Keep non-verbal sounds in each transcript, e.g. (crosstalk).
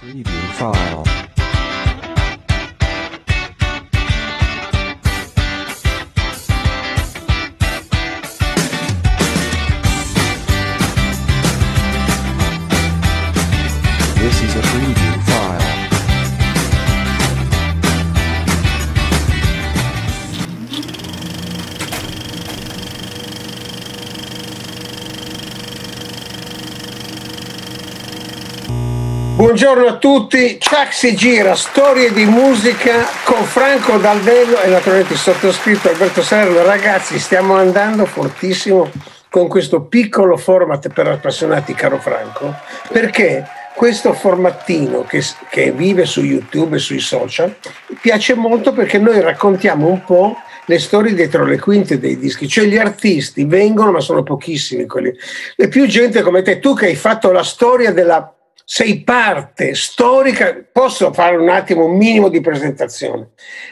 可以留下 Buongiorno a tutti, Chuck si gira, storie di musica con Franco Daldello e naturalmente il sottoscritto Alberto Salerno. Ragazzi, stiamo andando fortissimo con questo piccolo format per appassionati, caro Franco, perché questo formattino che, che vive su YouTube e sui social piace molto perché noi raccontiamo un po' le storie dietro le quinte dei dischi, cioè gli artisti vengono ma sono pochissimi quelli. E più gente come te, tu che hai fatto la storia della sei parte storica, posso fare un attimo un minimo di presentazione.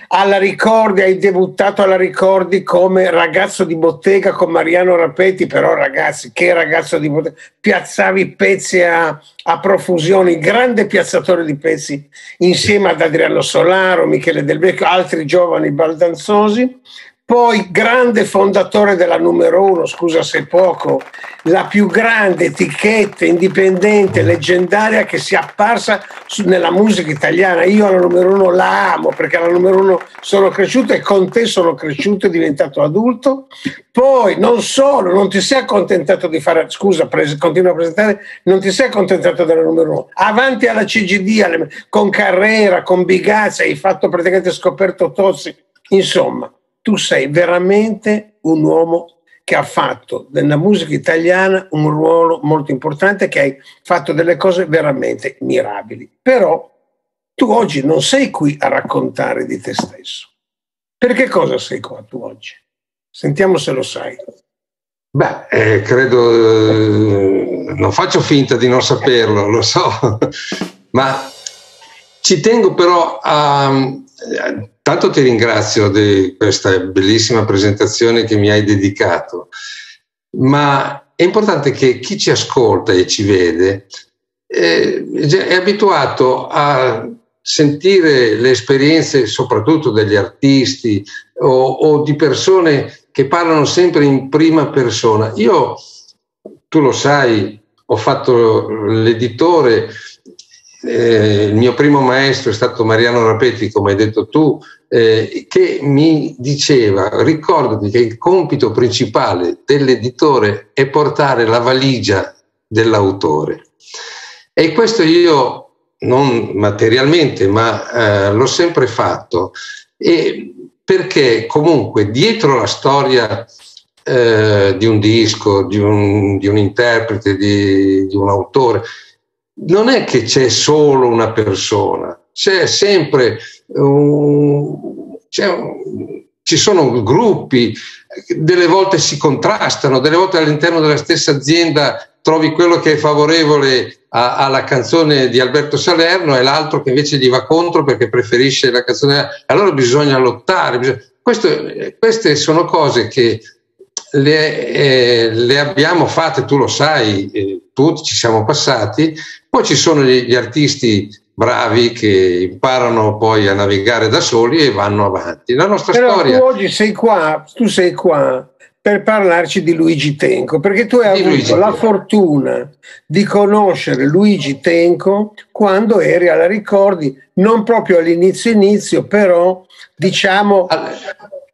Alla Ricordi, hai debuttato alla Ricordi come ragazzo di bottega con Mariano Rapetti, però ragazzi, che ragazzo di bottega, piazzavi pezzi a, a profusione, grande piazzatore di pezzi insieme ad Adriano Solaro, Michele Del Vecchio, altri giovani baldanzosi poi grande fondatore della numero uno, scusa se poco, la più grande etichetta indipendente, leggendaria che sia apparsa nella musica italiana. Io la numero uno la amo perché alla numero uno sono cresciuto e con te sono cresciuto e diventato adulto. Poi non solo, non ti sei accontentato di fare, scusa, pres- continuo a presentare, non ti sei accontentato della numero uno. Avanti alla CGD, alle- con Carrera, con Bigazza, hai fatto praticamente scoperto Tozzi. Insomma, tu sei veramente un uomo che ha fatto nella musica italiana un ruolo molto importante, che hai fatto delle cose veramente mirabili. Però tu oggi non sei qui a raccontare di te stesso. Perché cosa sei qua tu oggi? Sentiamo se lo sai. Beh, eh, credo, eh, non faccio finta di non saperlo, lo so, (laughs) ma ci tengo però a... Tanto ti ringrazio di questa bellissima presentazione che mi hai dedicato, ma è importante che chi ci ascolta e ci vede eh, è abituato a sentire le esperienze soprattutto degli artisti o, o di persone che parlano sempre in prima persona. Io, tu lo sai, ho fatto l'editore, eh, il mio primo maestro è stato Mariano Rapetti, come hai detto tu, eh, che mi diceva, ricordati che il compito principale dell'editore è portare la valigia dell'autore. E questo io, non materialmente, ma eh, l'ho sempre fatto. E perché comunque dietro la storia eh, di un disco, di un, di un interprete, di, di un autore, non è che c'è solo una persona, c'è sempre un, c'è un, ci sono gruppi, delle volte si contrastano, delle volte all'interno della stessa azienda trovi quello che è favorevole a, alla canzone di Alberto Salerno e l'altro che invece gli va contro perché preferisce la canzone. Allora bisogna lottare. Bisogna... Questo, queste sono cose che le, eh, le, abbiamo fatte, tu lo sai, eh, tutti ci siamo passati. Poi ci sono gli, gli, artisti bravi che imparano poi a navigare da soli e vanno avanti. La nostra Però storia. Tu oggi sei qua, tu sei qua per parlarci di Luigi Tenco, perché tu hai avuto la fortuna di conoscere Luigi Tenco quando eri alla Ricordi, non proprio all'inizio inizio, però diciamo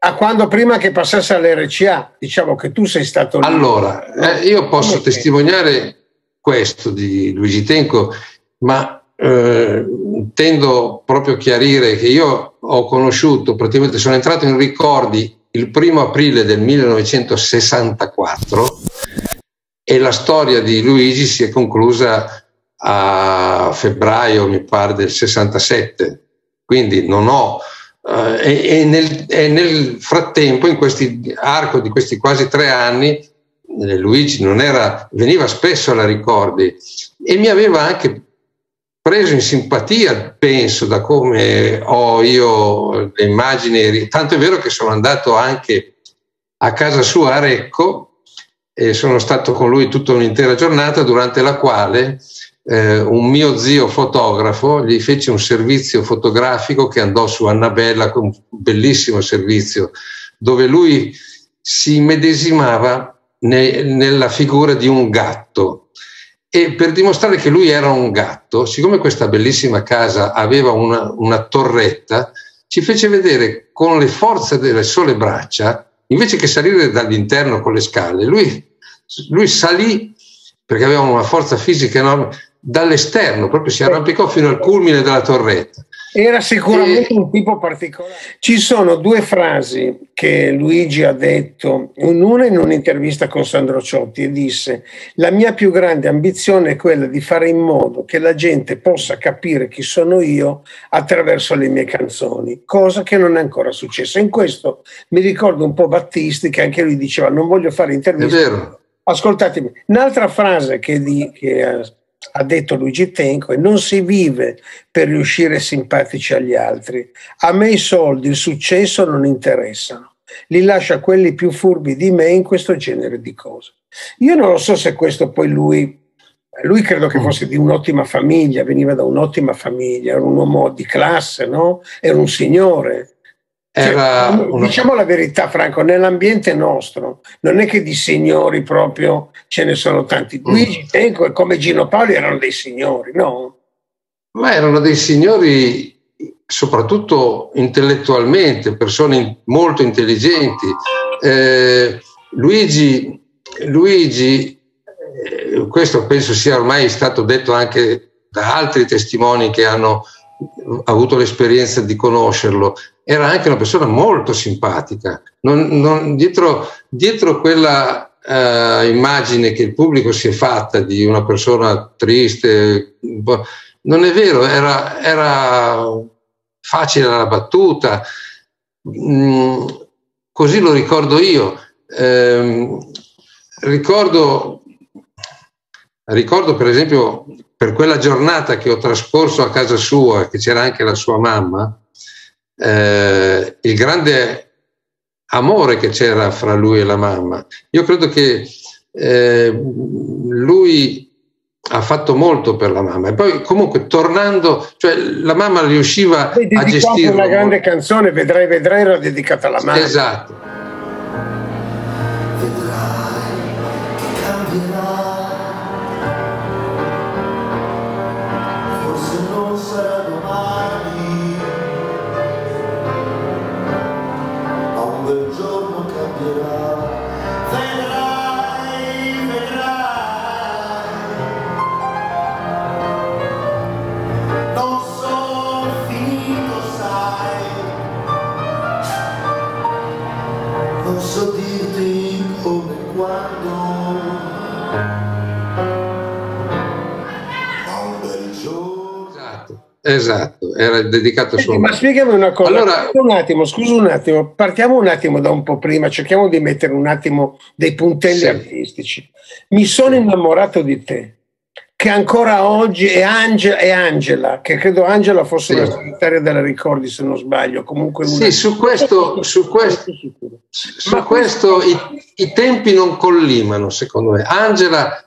a quando prima che passasse all'RCA, diciamo che tu sei stato lì. Allora, eh, io posso testimoniare questo di Luigi Tenco, ma eh, intendo proprio chiarire che io ho conosciuto, praticamente sono entrato in ricordi il primo aprile del 1964 e la storia di Luigi si è conclusa a febbraio, mi pare, del 67. Quindi non ho... eh, e, nel, e nel frattempo, in questi arco di questi quasi tre anni, eh, Luigi non era, veniva spesso alla Ricordi e mi aveva anche preso in simpatia, penso, da come ho io le immagini, tanto è vero che sono andato anche a casa sua a Recco e sono stato con lui tutta un'intera giornata durante la quale eh, un mio zio fotografo gli fece un servizio fotografico che andò su Annabella, un bellissimo servizio, dove lui si medesimava ne, nella figura di un gatto. E per dimostrare che lui era un gatto, siccome questa bellissima casa aveva una, una torretta, ci fece vedere con le forze delle sole braccia, invece che salire dall'interno con le scale, lui, lui salì perché aveva una forza fisica enorme dall'esterno, proprio si arrampicò fino al culmine della torretta. Era sicuramente e... un tipo particolare. Ci sono due frasi che Luigi ha detto, una in un'intervista con Sandro Ciotti e disse la mia più grande ambizione è quella di fare in modo che la gente possa capire chi sono io attraverso le mie canzoni, cosa che non è ancora successa. In questo mi ricordo un po' Battisti che anche lui diceva non voglio fare interviste. È vero. Ascoltatemi, un'altra frase che, di, che ha detto Luigi Tenco, e non si vive per riuscire simpatici agli altri. A me i soldi, il successo non interessano. Li lascia quelli più furbi di me in questo genere di cose. Io non lo so se questo poi lui, lui credo che fosse di un'ottima famiglia, veniva da un'ottima famiglia, era un uomo di classe, no? Era un signore. Cioè, una... Diciamo la verità, Franco, nell'ambiente nostro non è che di signori proprio ce ne sono tanti. Mm. Luigi Tenco e come Gino Paoli erano dei signori, no? Ma erano dei signori soprattutto intellettualmente, persone molto intelligenti. Eh, Luigi, Luigi eh, questo penso sia ormai stato detto anche da altri testimoni che hanno avuto l'esperienza di conoscerlo, era anche una persona molto simpatica. Non, non, dietro, dietro, quella uh, immagine che il pubblico si è fatta di una persona triste, non è vero, era, era facile la battuta. Mm, così lo ricordo io. Eh, ricordo, ricordo per esempio per quella giornata che ho trascorso a casa sua, che c'era anche la sua mamma, eh, il grande amore che c'era fra lui e la mamma. Io credo che eh, lui ha fatto molto per la mamma e poi comunque tornando, cioè la mamma riusciva a gestire una grande canzone, vedrai, vedrai, era dedicata alla mamma. Esatto. Esatto, era dedicato solo. Ma spiegami una cosa, allora, un attimo, scusa un attimo, partiamo un attimo da un po' prima, cerchiamo di mettere un attimo dei puntelli sì. artistici. Mi sono innamorato di te, che ancora oggi è Angela, è Angela che credo Angela fosse sì. la segretaria della Ricordi se non sbaglio, comunque. Sì, su questo, su questo, su Ma questo i, i tempi non collimano secondo me. Angela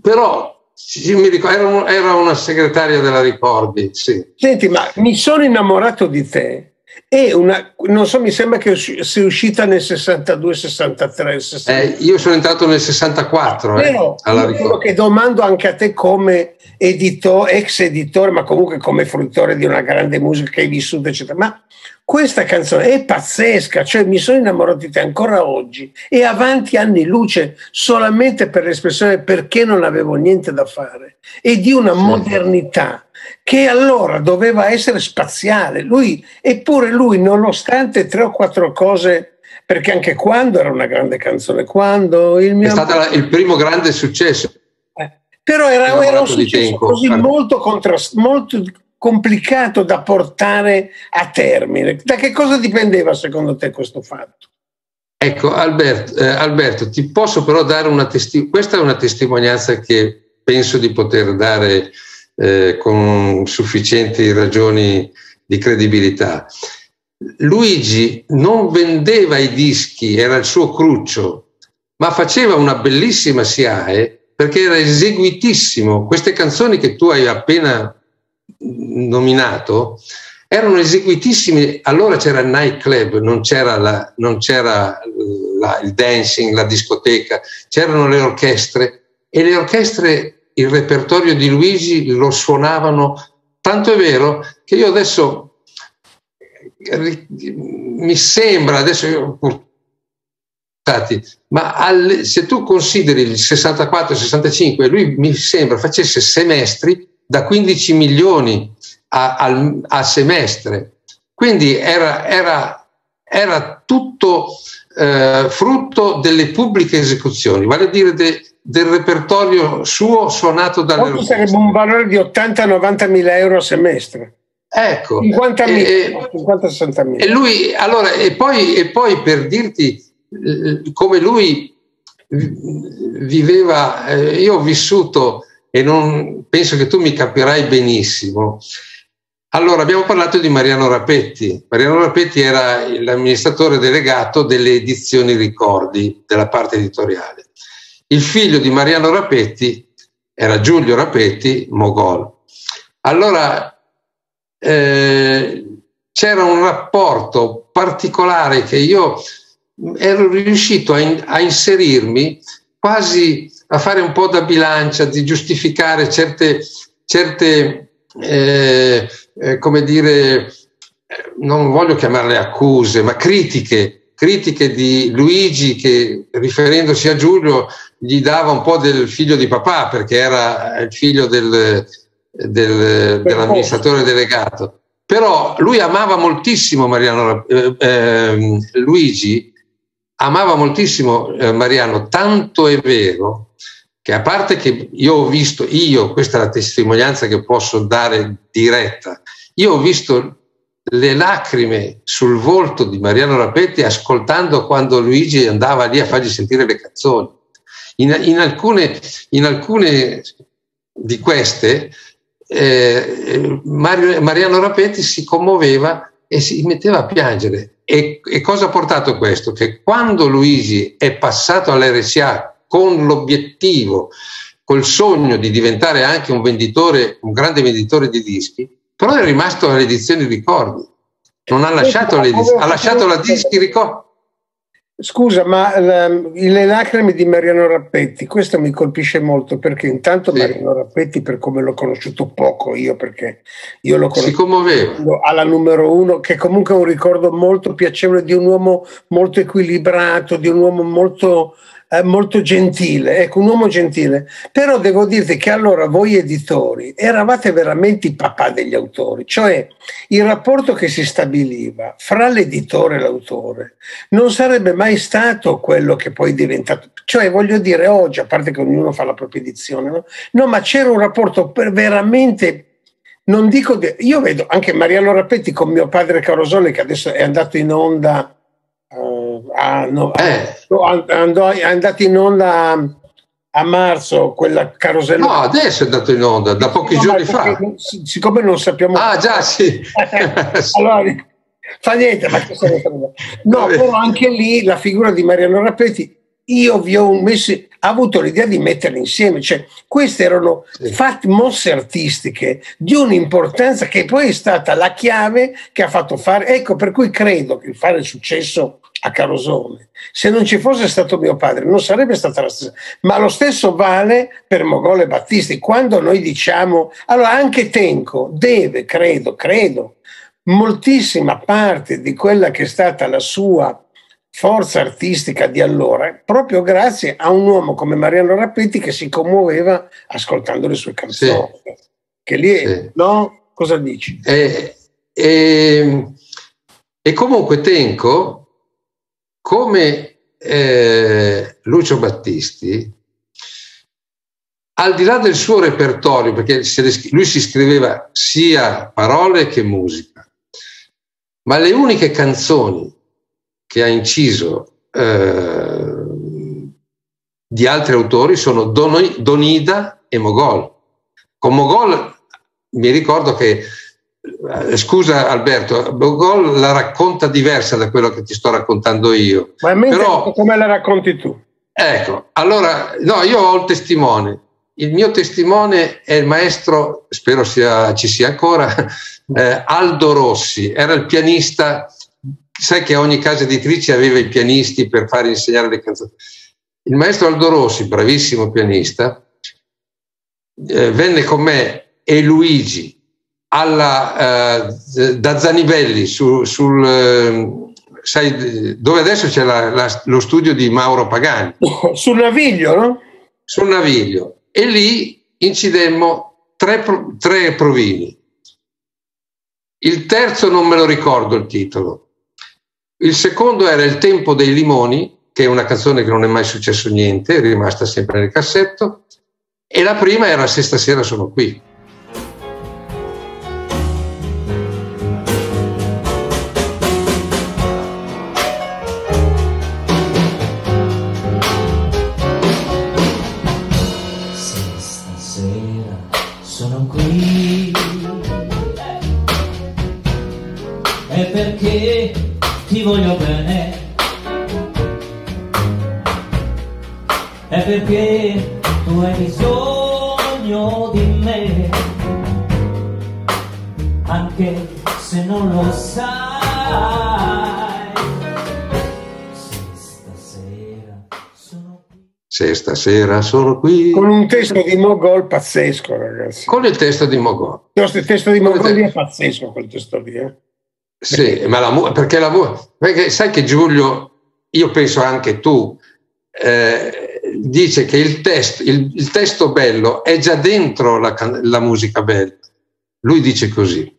però sì, mi ricordo, era, un, era, una segretaria della Ricordi, sì. Senti, ma mi sono innamorato di te. E una, non so, mi sembra che sei uscita nel 62, 63. 63. Eh, io sono entrato nel 64. Però, eh, alla quello che domando anche a te come editore, ex editore, ma comunque come fruitore di una grande musica che hai vissuto, eccetera. Ma questa canzone è pazzesca, cioè mi sono innamorato di te ancora oggi e avanti anni luce solamente per l'espressione perché non avevo niente da fare e di una modernità che allora doveva essere spaziale. Lui, eppure lui, nonostante tre o quattro cose, perché anche quando era una grande canzone, quando il mio... È stato il primo grande successo. Eh, però era, era un successo così molto, contrast, molto complicato da portare a termine. Da che cosa dipendeva secondo te questo fatto? Ecco, Alberto, eh, Alberto ti posso però dare una testimonianza, questa è una testimonianza che penso di poter dare eh, con sufficienti ragioni di credibilità. Luigi non vendeva i dischi, era il suo cruccio, ma faceva una bellissima SIAE perché era eseguitissimo. Queste canzoni che tu hai appena nominato erano eseguitissime. Allora c'era il nightclub, non c'era, la, non c'era la, il dancing, la discoteca, c'erano le orchestre e le orchestre, il repertorio di Luigi lo suonavano. Tanto è vero che io adesso mi sembra, adesso io ma al, se tu consideri il 64-65, lui mi sembra facesse semestri da 15 milioni a, a, a semestre. Quindi era, era, era tutto eh, frutto delle pubbliche esecuzioni, vale a dire de, del repertorio suo suonato dalle Oggi sarebbe un valore di 80-90 mila euro a semestre. Ecco, 50 mila, 50-60 mila. E lui, allora, e poi, e poi per dirti eh, come lui viveva, eh, io ho vissuto e non penso che tu mi capirai benissimo. Allora, abbiamo parlato di Mariano Rapetti. Mariano Rapetti era l'amministratore delegato delle edizioni Ricordi della parte editoriale. Il figlio di Mariano Rapetti era Giulio Rapetti, Mogol. Allora, eh, c'era un rapporto particolare che io ero riuscito a, in, a inserirmi quasi a fare un po' da bilancia, di giustificare certe, certe eh, eh, come dire, non voglio chiamarle accuse, ma critiche, critiche di Luigi che riferendosi a Giulio gli dava un po' del figlio di papà perché era il figlio del, del, dell'amministratore delegato. Però lui amava moltissimo Mariano, eh, eh, Luigi amava moltissimo eh, Mariano, tanto è vero che a parte che io ho visto, io, questa è la testimonianza che posso dare diretta, io ho visto le lacrime sul volto di Mariano Rapetti ascoltando quando Luigi andava lì a fargli sentire le canzoni. In, in, alcune, in alcune, di queste eh, Mariano Rapetti si commuoveva e si metteva a piangere e, e cosa ha portato questo? Che quando Luigi è passato all'RCA con l'obiettivo, col sogno di diventare anche un venditore, un grande venditore di dischi, però è rimasto alle edizioni ricordi. Non ha lasciato, le, ha lasciato la dischi ricordi. Scusa, ma la, le lacrime di Mariano Rappetti, questo mi colpisce molto perché intanto sì. Mariano Rappetti, per come l'ho conosciuto poco io, perché io l'ho conosciuto alla numero uno, che comunque è un ricordo molto piacevole di un uomo molto equilibrato, di un uomo molto molto gentile, ecco, un uomo gentile. Però devo dirti che allora voi editori eravate veramente i papà degli autori, cioè il rapporto che si stabiliva fra l'editore e l'autore non sarebbe mai stato quello che poi è diventato. Cioè, voglio dire, oggi, a parte che ognuno fa la propria edizione, no, no ma c'era un rapporto veramente non dico, io vedo anche Mariano Rappetti con mio padre Carosone che adesso è andato in onda hanno, eh. andò, è andato in onda a marzo quella carosella. No, adesso è andato in onda, da pochi no, giorni fa. Siccome non sappiamo. Ah, già, sì. (laughs) (laughs) allora, fa niente, ma No, però anche lì la figura di Mariano Rapetti, io vi ho messo, ha avuto l'idea di metterli insieme, cioè queste erano sì. fatti, mosse artistiche di un'importanza che poi è stata la chiave che ha fatto fare, ecco per cui credo che fare successo a Carosone. Se non ci fosse stato mio padre non sarebbe stata la stessa. Ma lo stesso vale per Mogol e Battisti. Quando noi diciamo, allora anche Tenco deve, credo, credo, moltissima parte di quella che è stata la sua forza artistica di allora, proprio grazie a un uomo come Mariano Rappetti che si commuoveva ascoltando le sue canzoni. Sì. Che lì, sì. no? Cosa dici? E, e, e comunque Tenco come eh, Lucio Battisti, al di là del suo repertorio, perché lui si scriveva sia parole che musica, ma le uniche canzoni che ha inciso eh, di altri autori sono Donida e Mogol. Con Mogol mi ricordo che scusa Alberto, Bogol la racconta diversa da quello che ti sto raccontando io. Ma Però, come la racconti tu? Ecco, allora, no, io ho il testimone. Il mio testimone è il maestro, spero sia, ci sia ancora, (laughs) eh, Aldo Rossi. Era il pianista, sai che ogni casa editrice aveva i pianisti per fare insegnare le canzoni. Il maestro Aldo Rossi, bravissimo pianista, eh, venne con me e Luigi alla, eh, da Zanivelli su, sul, eh, sai, dove adesso c'è la, la, lo studio di Mauro Pagani. (laughs) Sul Naviglio, no? Sul Naviglio. E lì incidemmo tre, tre provini. Il terzo non me lo ricordo il titolo. Il secondo era Il tempo dei limoni, che è una canzone che non è mai successo niente, è rimasta sempre nel cassetto. E la prima era Se stasera sono qui. Se stasera sono qui. Con un testo di Mogol pazzesco, ragazzi. Con il testo di Mogol. Il testo di Mogol è pazzesco, quel testo lì. Eh? Sì, ma la, perché, la, perché sai che Giulio, io penso anche tu, eh, dice che il, test, il, il, testo bello è già dentro la, la musica bella. Lui dice così.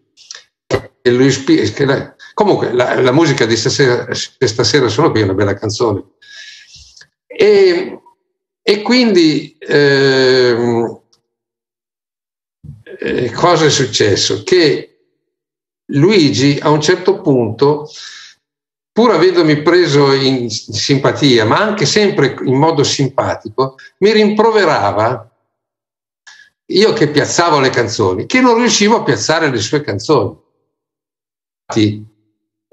E lui spiega, la, comunque la, la, musica di stasera, stasera sono qui è una bella canzone. E, e quindi eh, eh, cosa è successo? Che Luigi a un certo punto, pur avendomi preso in simpatia, ma anche sempre in modo simpatico, mi rimproverava, io che piazzavo le canzoni, che non riuscivo a piazzare le sue canzoni.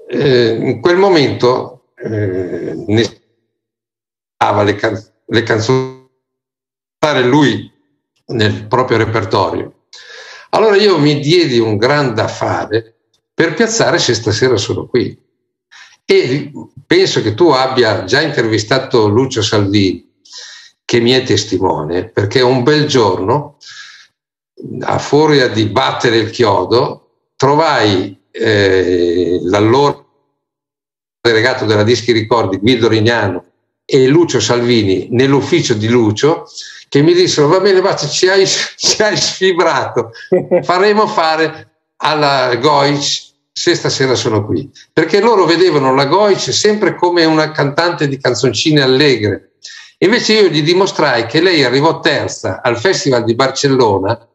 Eh, in quel momento eh, ne le, can- le canzoni lui nel proprio repertorio. Allora io mi diedi un grande affare per piazzare se stasera sono qui. E penso che tu abbia già intervistato Lucio Salvini, che mi è testimone, perché un bel giorno, a furia di battere il chiodo, trovai eh, l'allora delegato della Dischi Ricordi, Guido Rignano, e Lucio Salvini nell'ufficio di Lucio che mi dissero va bene basta ci hai, (laughs) ci hai sfibrato faremo fare alla Goic se stasera sono qui, perché loro vedevano la Goic sempre come una cantante di canzoncine allegre. Invece io gli dimostrai che lei arrivò terza al Festival di Barcellona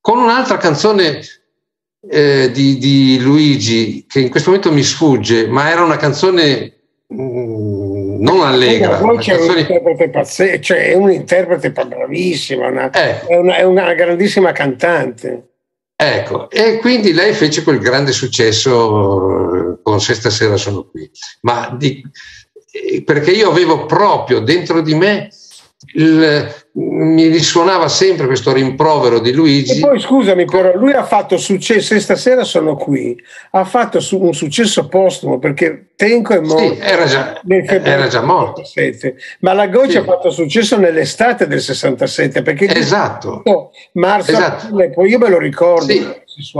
con un'altra canzone eh, di, di, Luigi che in questo momento mi sfugge, ma era una canzone mh, mm, non allegra. Poi c'è canzone... un interprete pazzesco, cioè è un interprete bravissima, una, eh. è, una, è una grandissima cantante. Ecco, e quindi lei fece quel grande successo con Se stasera sono qui, ma di, eh, perché io avevo proprio dentro di me il, mi risuonava sempre questo rimprovero di Luigi. E poi scusami, però lui ha fatto successo, e stasera sono qui, ha fatto su, un successo postumo perché Tenco è morto. Sì, era già, era già morto. 67, ma la Goccia sì. ha fatto successo nell'estate del 67 perché esatto. marzo, esatto. Aprile, poi io me lo ricordo. Sì.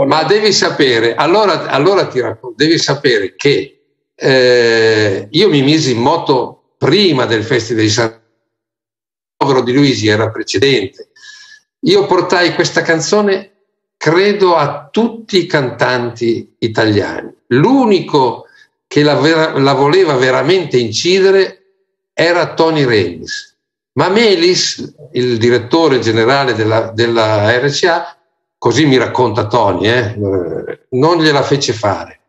Ma devi sapere, allora, allora ti racconto, devi sapere che eh, io mi misi in moto prima del Festival di San povero di Luigi era precedente. Io portai questa canzone, credo, a tutti i cantanti italiani. L'unico che la, vera, la voleva veramente incidere era Tony Renis. Ma Melis, il direttore generale della, della RCA, così mi racconta Tony, eh, non gliela fece fare.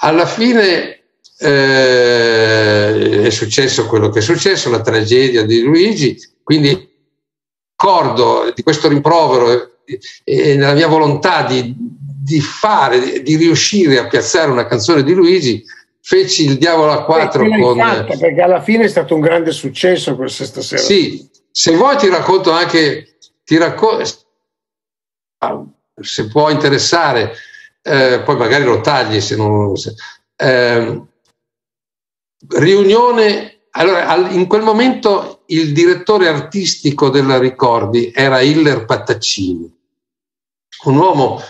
Alla fine eh, è successo quello che è successo, la tragedia di Luigi, quindi ricordo di questo rimprovero e nella mia volontà di, di fare, di riuscire a piazzare una canzone di Luigi, feci il diavolo a quattro Eh, te l'hai con... fatta, perché alla fine è stato un grande successo questa stasera. Sì, se vuoi ti racconto anche, ti racconto, se può interessare, eh, poi magari lo tagli se non... se- ehm, riunione, allora al- in quel momento il direttore artistico della Ricordi era Hiller Pattaccini, un uomo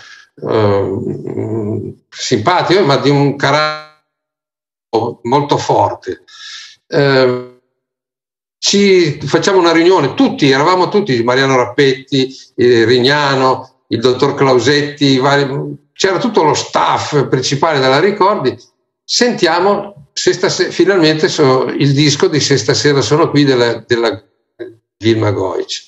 eh, simpatico ma di un carattere molto forte. Eh, ci facciamo una riunione, tutti, eravamo tutti, Mariano Rappetti, eh, Rignano, il dottor Clausetti, vari- c'era tutto lo staff principale della Ricordi, sentiamo se finalmente so- il disco di Se stasera sono qui della, della Vilma Goic.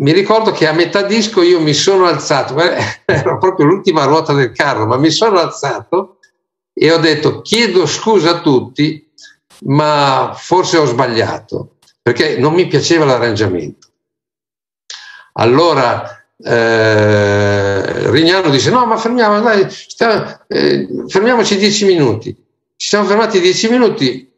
Mi ricordo che a metà disco io mi sono alzato, (laughs) era proprio l'ultima ruota del carro, ma mi sono alzato e ho detto chiedo scusa a tutti, ma forse ho sbagliato, perché non mi piaceva l'arrangiamento. Allora eh, Rignano disse no, ma fermiamo, dai, stiamo- eh, fermiamoci dieci minuti. Ci siamo fermati dieci minuti,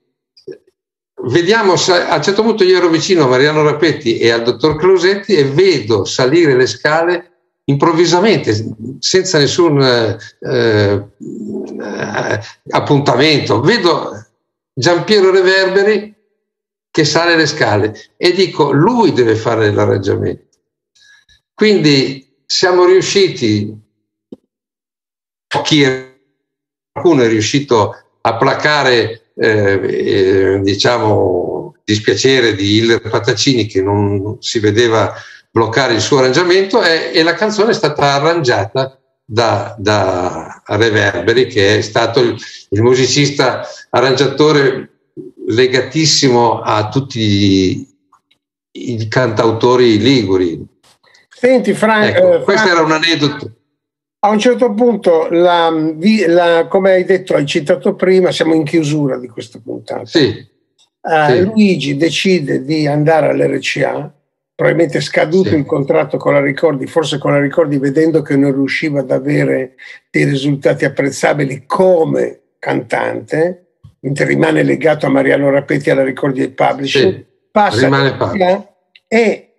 vediamo, a un certo punto io ero vicino a Mariano Rapetti e al dottor Clausetti e vedo salire le scale improvvisamente, senza nessun eh, eh, appuntamento. Vedo Giampiero Reverberi che sale le scale e dico lui deve fare l'arrangiamento. Quindi siamo riusciti, chi è- qualcuno è riuscito a placare eh, diciamo dispiacere di Hiller Pataccini che non si vedeva bloccare il suo arrangiamento e, e la canzone è stata arrangiata da, da Reverberi che è stato il, il musicista arrangiatore legatissimo a tutti i, i cantautori liguri. Senti, Fra- Ecco, eh, questo Fra- era un aneddoto. A un certo punto, la- la- come hai detto, hai citato prima, siamo in chiusura di questa puntata. Sì, Eh, sì. Luigi decide di andare all'RCA, probabilmente scaduto Sì. il contratto con la Ricordi, forse con la Ricordi vedendo che non riusciva ad avere dei risultati apprezzabili come cantante, mentre rimane legato a Mariano Rapetti alla Ricordi e Publishing, sì, passa rimane all'RCA e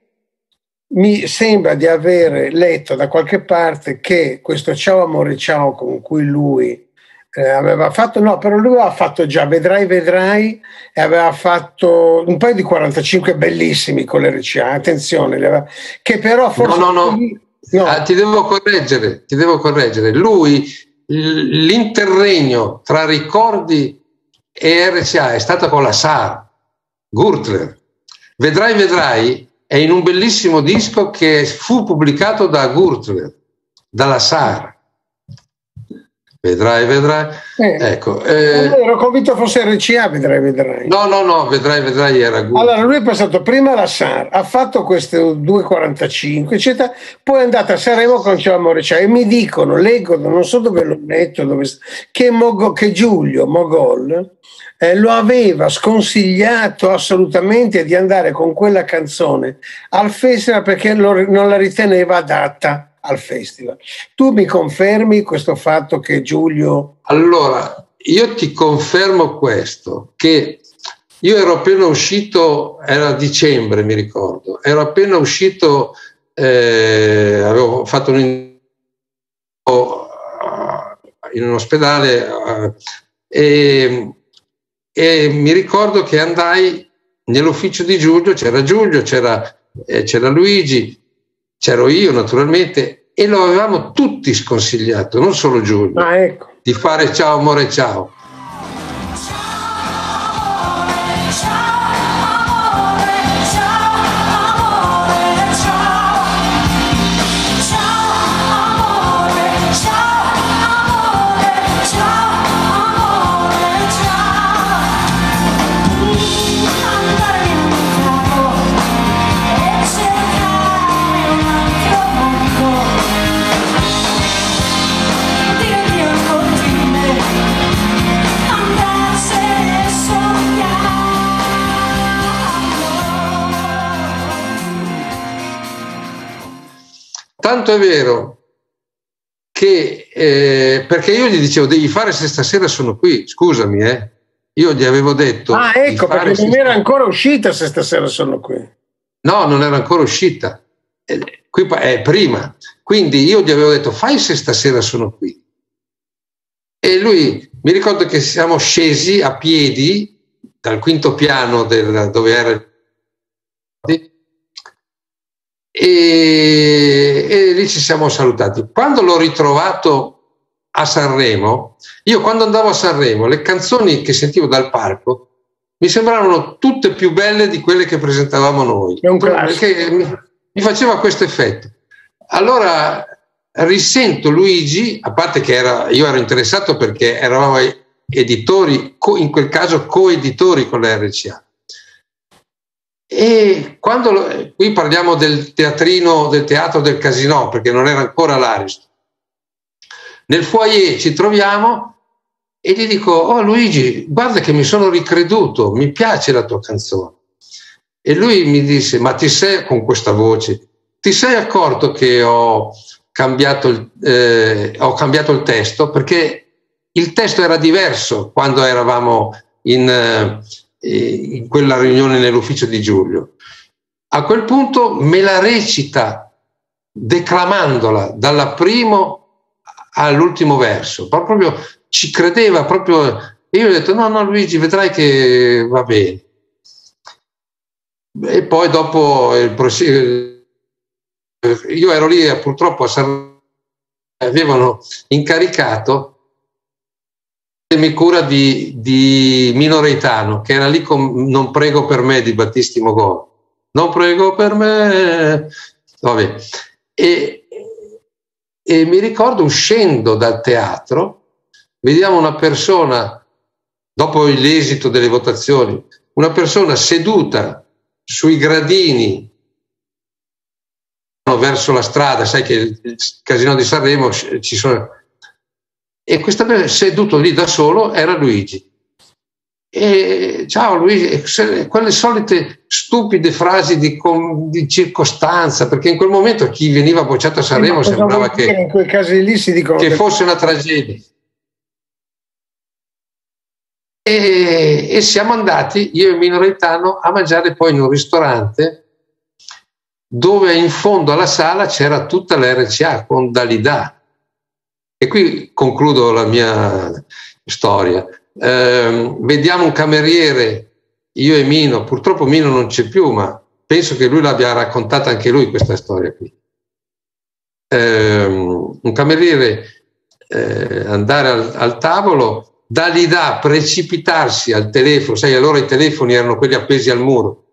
mi sembra di aver letto da qualche parte che questo Ciao Amore Ciao con cui lui eh, aveva fatto, no, però lui aveva fatto già Vedrai Vedrai e aveva fatto un paio di 45 bellissimi con l'RCA, attenzione, aveva- che però forse... No, no, no. no. Ah, ti devo correggere, ti devo correggere. Lui, l'interregno tra ricordi e RCA è stato con la SAR, Gurtler. Vedrai, vedrai, è in un bellissimo disco che fu pubblicato da Gurtler, dalla SAR. Vedrai, vedrai. Eh, Ecco, eh, ero convinto fosse RCA, Vedrai Vedrai. no, no, no, vedrai, vedrai era Gurtler. Allora lui è passato prima alla SAR, ha fatto queste 2,45 eccetera, poi è andato a Sanremo con Ciao Amore Ciao e mi dicono, leggono, non so dove l'ho letto, dove, che, Mogo- che Giulio Mogol eh, lo aveva sconsigliato assolutamente di andare con quella canzone al festival perché lo- non la riteneva adatta al festival. Tu mi confermi questo fatto che Giulio... Allora, io ti confermo questo, che io ero appena uscito, era dicembre mi ricordo, ero appena uscito, eh, avevo fatto un in, in un ospedale eh, e, e mi ricordo che andai nell'ufficio di Giulio, c'era Giulio, c'era, eh, c'era Luigi, c'ero io naturalmente e lo avevamo tutti sconsigliato, non solo Giulio Ah, ecco. di fare ciao amore ciao. Tanto è vero che eh, perché io gli dicevo devi fare se stasera sono qui, scusami, eh. Io gli avevo detto Ah, ecco, perché non era ancora uscita se stasera sono qui. No, non era ancora uscita. Eh, qui è prima. Quindi io gli avevo detto fai se stasera sono qui. E lui, mi ricordo che siamo scesi a piedi dal quinto piano del- dove era e, e lì ci siamo salutati. Quando l'ho ritrovato a Sanremo, io quando andavo a Sanremo, le canzoni che sentivo dal palco mi sembravano tutte più belle di quelle che presentavamo noi. Perché mi, faceva questo effetto. Allora risento Luigi, a parte che era, io ero interessato perché eravamo editori, in quel caso coeditori con la RCA. E quando lo- qui parliamo del teatrino, del teatro del casino, perché non era ancora l'Ariston. Nel foyer ci troviamo e gli dico: Oh Luigi, guarda che mi sono ricreduto, mi piace la tua canzone. E lui mi disse: Ma ti sei con questa voce, ti sei accorto che ho cambiato il, eh, ho cambiato il testo? Perché il testo era diverso quando eravamo in, eh, in quella riunione nell'ufficio di Giulio. A quel punto me la recita declamandola dalla primo all'ultimo verso, proprio ci credeva proprio. Io ho detto: No, no, Luigi, vedrai che va bene. E poi dopo il prosieguo io ero lì eh, purtroppo a San avevano incaricato mi cura di, di Mino Reitano che era lì con Non prego per me di Battisti Mogol Non prego per me vabbè e, e mi ricordo uscendo dal teatro vediamo una persona dopo l'esito delle votazioni una persona seduta sui gradini verso la strada, sai che il casino di Sanremo ci sono. E questa persona seduto lì da solo era Luigi. E ciao Luigi, quelle solite stupide frasi di, di circostanza, perché in quel momento chi veniva bocciato a Sanremo cosa sembrava che, in quei casi lì si dicono che fosse una tragedia. E, e siamo andati, io e Mino Reitano, a mangiare poi in un ristorante dove in fondo alla sala c'era tutta l'RCA con Dalida. E qui concludo la mia storia. Ehm, vediamo un cameriere, io e Mino, purtroppo Mino non c'è più, ma penso che lui l'abbia raccontata anche lui questa storia qui. Ehm, un cameriere eh, andare al, al tavolo, Dalida precipitarsi al telefono, sai allora i telefoni erano quelli appesi al muro,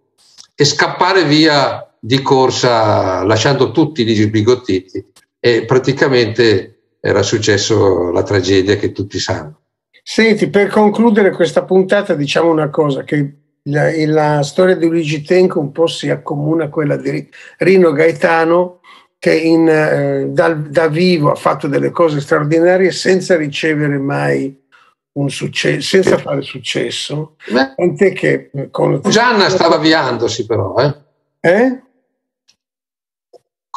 e scappare via di corsa lasciando tutti lì sbigottiti e praticamente era successo la tragedia che tutti sanno. Senti, per concludere questa puntata diciamo una cosa, che la, la storia di Luigi Tenco un po' si accomuna a quella di Rino Gaetano che in, eh, dal- da vivo ha fatto delle cose straordinarie senza ricevere mai un successo, senza fare successo, Beh, tant'è che eh, con Gianna stava avviandosi però, eh? Eh?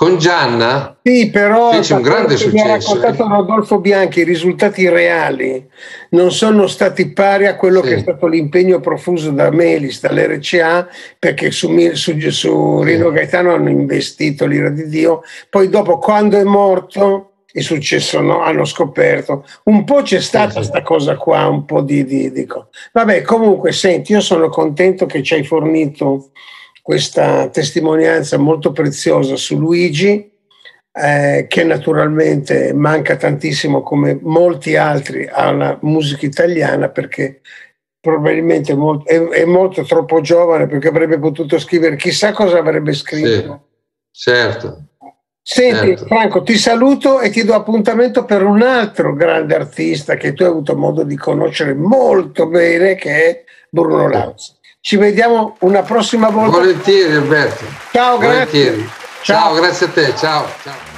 Con Gianna Sì, però Fece un grande che mi ha successo, raccontato Rodolfo Bianchi, i risultati reali non sono stati pari a quello Sì. che è stato l'impegno profuso da Melis, dall'RCA, perché su, su- su Sì. Rino Gaetano hanno investito l'ira di Dio, poi dopo quando è morto è successo, no? hanno scoperto. Un po' c'è stata sì. questa cosa qua, un po' di, di, di Vabbè, comunque, senti, io sono contento che ci hai fornito questa testimonianza molto preziosa su Luigi, eh, che naturalmente manca tantissimo come molti altri alla musica italiana perché probabilmente mol- è, è molto troppo giovane perché avrebbe potuto scrivere chissà cosa avrebbe scritto. certo. Senti certo. Franco, ti saluto e ti do appuntamento per un altro grande artista che tu hai avuto modo di conoscere molto bene, che è Bruno Lauzi. Ci vediamo una prossima volta. Volentieri Alberto. Ciao, grazie. Volentieri. Ciao. Ciao, grazie a te. Ciao. ciao.